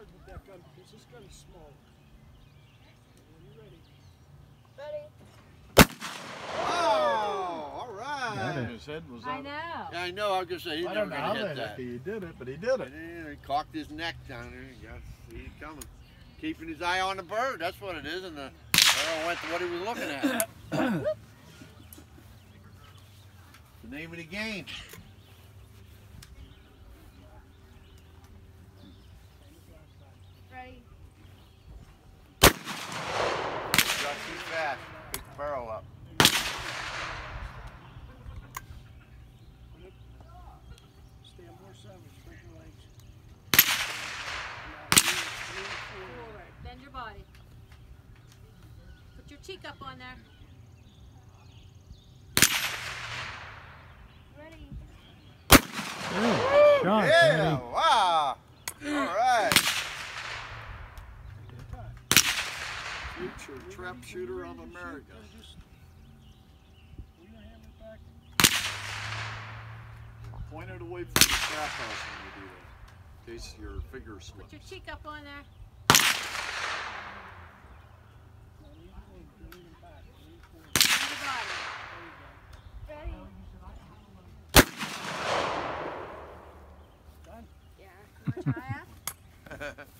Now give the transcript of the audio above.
hard with that gun because this gun is small. When you're ready. Ready? Oh, all Got right. it. His head was I know. Yeah, I know. I was gonna say he's I never gonna how hit that that. he did it, but he did it. And he cocked his neck down there. You got see it coming. Keeping his eye on the bird. That's what it is. And the arrow went to what he was looking at. the name of the game. Forward. Forward. Bend your body. Put your cheek up on there. Ready? Good shot, Yeah, Danny. wow. All right. Future trap shooter of America. Just pull your hammer back. Point it away from the trap house when you do that. In case your finger slips. Put slips. your cheek up on there. Now lean forward. Lean back. Lean forward. Bend your body. There you go. Ready? Done. Yeah. You wanna try